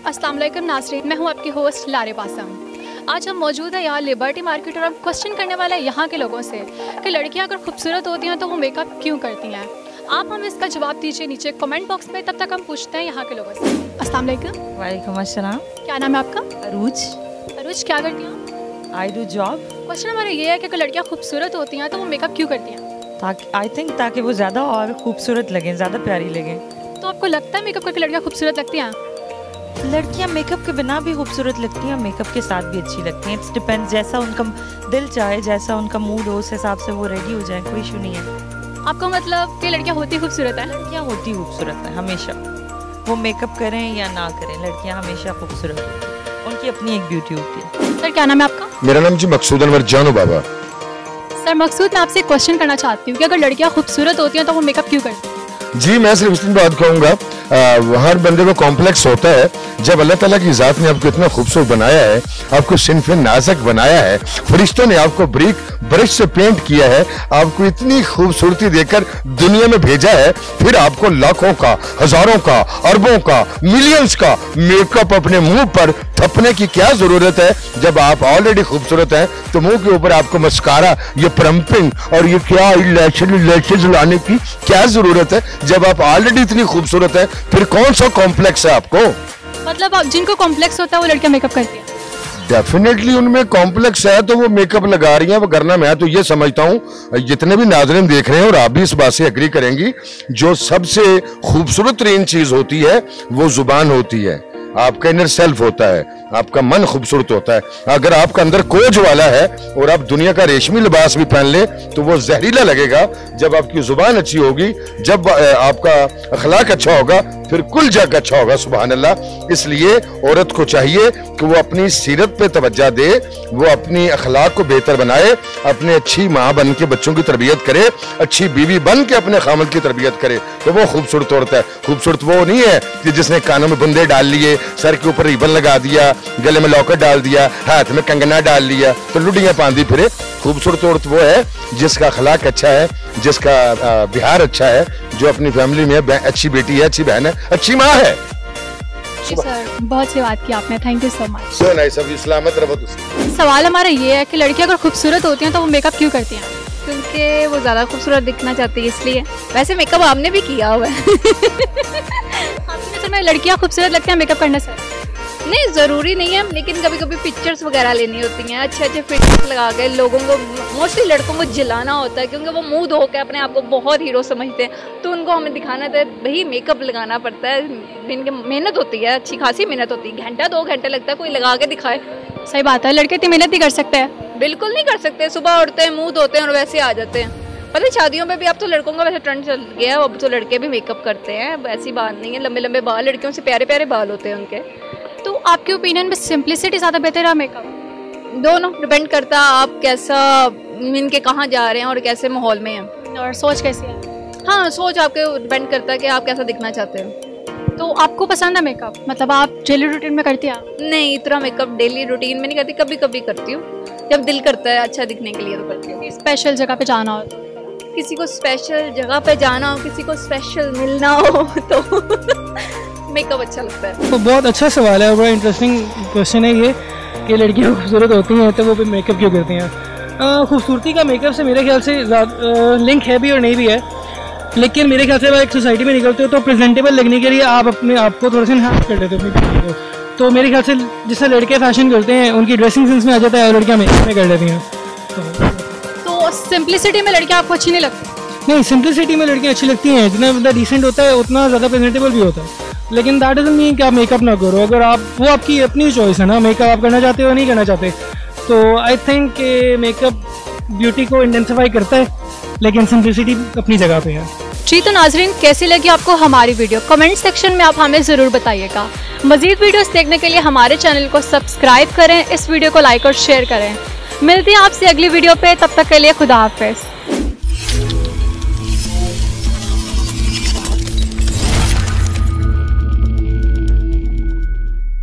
अस्सलाम वालेकुम नासरीन मैं हूँ आपकी होस्ट लारे बासम। आज हम मौजूद हैं यहाँ लिबर्टी मार्केट और हम क्वेश्चन करने वाले हैं यहाँ के लोगों से कि लड़कियाँ अगर खूबसूरत होती हैं तो वो मेकअप क्यों करती हैं? आप हमें इसका जवाब दीजिए नीचे कमेंट बॉक्स में तब तक हम पूछते हैं यहाँ के लोगों से। अस्सलाम वालेकुम। वालेकुम अस्सलाम। क्या नाम है आपका? अरूज। अरुज क्या करती हैं? आई डू जॉब क्वेश्चन हमारा ये है कि अगर लड़कियाँ खूबसूरत होती हैं तो वो मेकअप क्यों करती हैं? ताकि आई थिंक ताकि वो ज़्यादा और खूबसूरत लगें ज़्यादा प्यारी लगें। तो आपको लगता है मेकअप करके लड़कियाँ खूबसूरत लगती हैं? लड़कियाँ मेकअप के बिना भी खूबसूरत लगती हैं मेकअप के साथ भी अच्छी लगती हैं। इट्स डिपेंड जैसा उनका दिल चाहे जैसा उनका मूड हो उस हिसाब से वो रेडी हो जाए कोई इशू नहीं है। आपका मतलब कि लड़कियाँ होती खूबसूरत है? लड़कियाँ होती खूबसूरत हैं हमेशा। वो मेकअप करें या ना करें लड़कियाँ हमेशा खूबसूरत होती हैं। उनकी अपनी एक ब्यूटी होती है। सर क्या नाम है आपका? मेरा नाम जी मकसूद अनवर जानू बाबा। सर मकसूद मैं आपसे क्वेश्चन करना चाहती हूँ कि अगर लड़कियाँ खूबसूरत होती हैं तो वो मेकअप क्यों करती हैं? जी मैं सिर्फ़ इतनी बात कहूँगा हर बंदे को कॉम्प्लेक्स होता है। जब अल्लाह ताला की जात ने आपको इतना खूबसूरत बनाया है, आपको सिंफ नाजक बनाया है, फरिश्तों ने आपको ब्रिक, ब्रश से पेंट किया है, आपको इतनी खूबसूरती देकर दुनिया में भेजा है, फिर आपको लाखों का, हज़ारों का, अरबों का मिलियंस का मेकअप अपने मुँह पर थपने की क्या ज़रूरत है? जब आप ऑलरेडी खूबसूरत हैं तो मुँह के ऊपर आपको मस्कारा ये प्रम्पिंग और ये क्या लैशेज लाने की क्या ज़रूरत है? जब आप ऑलरेडी इतनी खूबसूरत है फिर कौन सा कॉम्प्लेक्स है आपको? मतलब आप जिनको कॉम्प्लेक्स होता है वो लड़कियाँ मेकअप करती हैं। डेफिनेटली उनमें कॉम्प्लेक्स है तो वो मेकअप लगा रही हैं वो करना मैं तो ये समझता हूँ जितने भी नाजरीन देख रहे हैं और आप भी इस बात से एग्री करेंगी जो सबसे खूबसूरत तरीन चीज़ होती है वो ज़ुबान होती है। आपका इनर सेल्फ होता है। आपका मन खूबसूरत होता है। अगर आपका अंदर कोज वाला है और आप दुनिया का रेशमी लिबास भी पहन ले तो वो जहरीला लगेगा। जब आपकी ज़ुबान अच्छी होगी, जब आपका अखलाक अच्छा होगा, फिर कुल जग अच्छा होगा सुबह अल्लाह इसलिए औरत को चाहिए कि वो अपनी सीरत पे तवज्जा दे, वो अपनी अखलाक को बेहतर बनाए, अपने अच्छी माँ बन के बच्चों की तरबियत करे, अच्छी बीवी बन के अपने खामद की तरबियत करे तो वो खूबसूरत औरत है। खूबसूरत वो नहीं है कि जिसने कानों में बुंदे डाल लिए, सर के ऊपर रिबन लगा दिया गले में लॉकेट डाल दिया हाथ में कंगना डाल लिया तो लुडियाँ पांदी फिरे। खूबसूरत औरत वो है जिसका अखलाक अच्छा है जिसका बिहार अच्छा है जो अपनी फैमिली में अच्छी बेटी है अच्छी बहन है अच्छी माँ है। सर बहुत सी बात की आपने thank you so much so nice अभी सलामत रहो सवाल हमारा ये है कि लड़कियाँ अगर खूबसूरत होती हैं तो वो मेकअप क्यों करती हैं? क्योंकि वो ज़्यादा खूबसूरत दिखना चाहती है इसलिए। वैसे मेकअप आपने भी किया हुआ है। नज़र में लड़कियाँ खूबसूरत लगती हैं मेकअप करने से नहीं ज़रूरी नहीं है लेकिन कभी कभी पिक्चर्स वगैरह लेनी होती हैं। अच्छे अच्छे फिल्टर्स लगा के लोगों को मोस्टली लड़कों को जलाना होता है क्योंकि वो मुँह धो के अपने आप को बहुत हीरो समझते हैं। तो उनको हमें दिखाना था भाई मेकअप लगाना पड़ता है। दिन की मेहनत होती है अच्छी खासी मेहनत होती है। घंटा दो घंटे लगता है कोई लगा के दिखाए। सही बात है लड़के इतनी मेहनत ही कर सकते हैं। बिल्कुल नहीं कर सकते सुबह उठते हैं मुँह धोते हैं और वैसे आ जाते हैं। पता है शादियों में भी अब तो लड़कों का वैसे ट्रेंड चल गया है अब तो लड़के भी मेकअप करते हैं ऐसी बात नहीं है। लंबे लंबे बाल लड़कियों से प्यारे प्यारे बाल होते हैं उनके। तो आपके ओपिनियन में सिंपलिसिटी ज़्यादा बेहतर है मेकअप दोनों डिपेंड करता है आप कैसा इनके कहाँ जा रहे हैं और कैसे माहौल में हैं। और सोच कैसी है? हाँ सोच आपके डिपेंड करता है कि आप कैसा दिखना चाहते हो। तो आपको पसंद है मेकअप मतलब आप डेली रूटीन में करती हैं? नहीं इतना मेकअप डेली रूटीन में नहीं करती कभी कभी करती हूँ। जब दिल करता है अच्छा दिखने के लिए तो करती हूँ। स्पेशल जगह पे जाना हो? किसी को स्पेशल जगह पे जाना हो किसी को स्पेशल मिलना हो तो मेकअप अच्छा लगता है। तो बहुत अच्छा सवाल है और बड़ा इंटरेस्टिंग क्वेश्चन है ये कि लड़कियाँ खूबसूरत होती हैं तो वो भी मेकअप क्यों करती हैं? खूबसूरती का मेकअप से मेरे ख्याल से लिंक है भी और नहीं भी है। लेकिन मेरे ख्याल से आप एक सोसाइटी में निकलते हो तो प्रेजेंटेबल लगने के लिए आप अपने आप को थोड़ा सा इन्हांस कर देते हो अपनी को। तो मेरे ख्याल से जिससे लड़के फ़ैशन करते हैं उनकी ड्रेसिंग सेंस में आ जाता है और लड़कियाँ मेकअप में कर लेती हैं। तो तो सिंपलिसिटी में लड़कियाँ आपको अच्छी नहीं लगती? नहीं सिंपलिसिटी में लड़कियाँ अच्छी लगती हैं। जितना बंदा डिसेंट होता है उतना ज़्यादा प्रेजेंटेबल भी होता है। लेकिन दैट डजंट मीन कि आप मेकअप ना करो। अगर आप, वो आपकी अपनी चॉइस है ना मेकअप आप करना चाहते हो नहीं करना चाहते तो आई थिंक कि मेकअप ब्यूटी को इंटेंसिफाई करता है, लेकिन सिंपलिसिटी अपनी जगह पे है। जी तो नाजरीन, कैसी लगी आपको हमारी वीडियो कमेंट सेक्शन में आप हमें ज़रूर बताइएगा। मजीद वीडियोस देखने के लिए हमारे चैनल को सब्सक्राइब करें, इस वीडियो को लाइक और शेयर करें। मिलती हैं आपसे अगली वीडियो पे, तब तक के लिए खुदा हाफिज़।